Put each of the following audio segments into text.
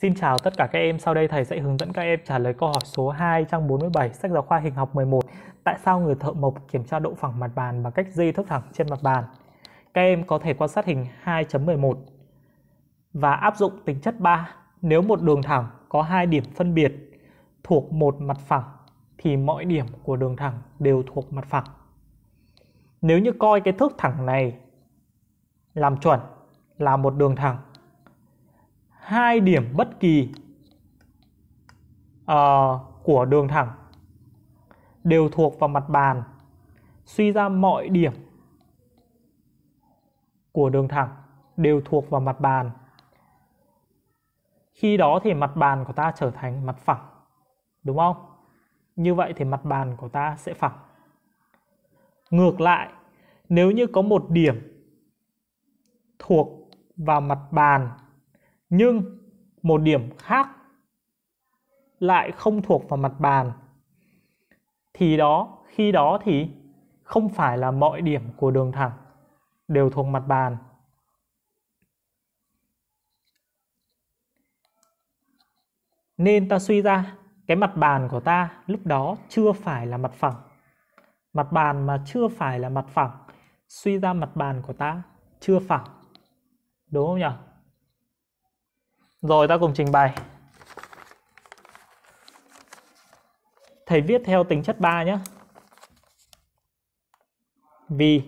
Xin chào tất cả các em, sau đây thầy sẽ hướng dẫn các em trả lời câu hỏi số 2 trang 47 sách giáo khoa hình học 11 Tại sao người thợ mộc kiểm tra độ phẳng mặt bàn bằng cách dây thước thẳng trên mặt bàn? Các em có thể quan sát hình 2.11 và áp dụng tính chất 3 Nếu một đường thẳng có hai điểm phân biệt thuộc một mặt phẳng thì mọi điểm của đường thẳng đều thuộc mặt phẳng. Nếu như coi cái thước thẳng này làm chuẩn là một đường thẳng hai điểm bất kỳ uh, của đường thẳng đều thuộc vào mặt bàn suy ra mọi điểm của đường thẳng đều thuộc vào mặt bàn. Khi đó thì mặt bàn của ta trở thành mặt phẳng đúng không? Như vậy thì mặt bàn của ta sẽ phẳng. Ngược lại nếu như có một điểm thuộc vào mặt bàn nhưng một điểm khác lại không thuộc vào mặt bàn. Thì đó, khi đó thì không phải là mọi điểm của đường thẳng đều thuộc mặt bàn. Nên ta suy ra, cái mặt bàn của ta lúc đó chưa phải là mặt phẳng. Mặt bàn mà chưa phải là mặt phẳng, suy ra mặt bàn của ta chưa phẳng. Đúng không nhỉ? Rồi, ta cùng trình bày. Thầy viết theo tính chất 3 nhé. Vì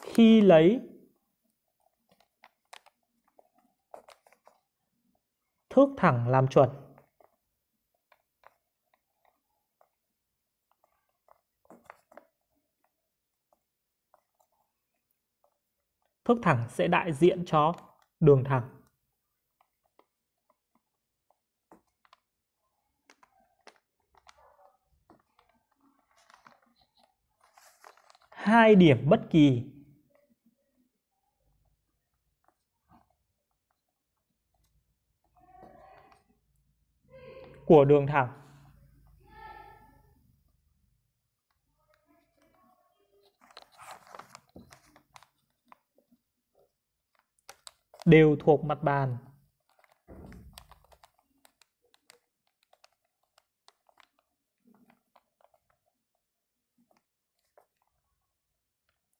khi lấy thước thẳng làm chuẩn thước thẳng sẽ đại diện cho đường thẳng. Hai điểm bất kỳ của đường thẳng đều thuộc mặt bàn.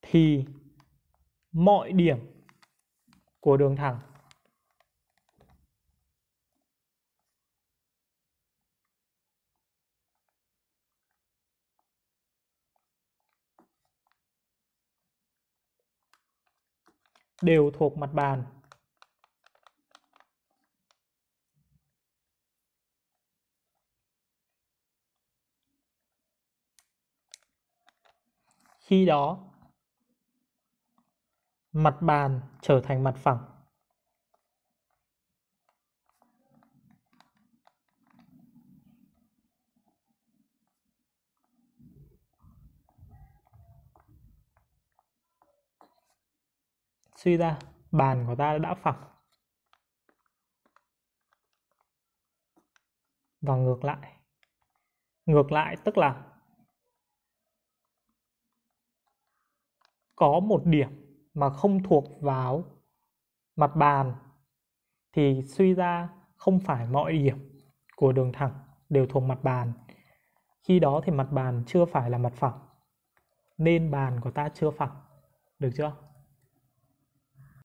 Thì mọi điểm của đường thẳng đều thuộc mặt bàn. Khi đó, mặt bàn trở thành mặt phẳng. Suy ra, bàn của ta đã phẳng. Và ngược lại. Ngược lại tức là có một điểm mà không thuộc vào mặt bàn thì suy ra không phải mọi điểm của đường thẳng đều thuộc mặt bàn. Khi đó thì mặt bàn chưa phải là mặt phẳng. Nên bàn của ta chưa phẳng. Được chưa?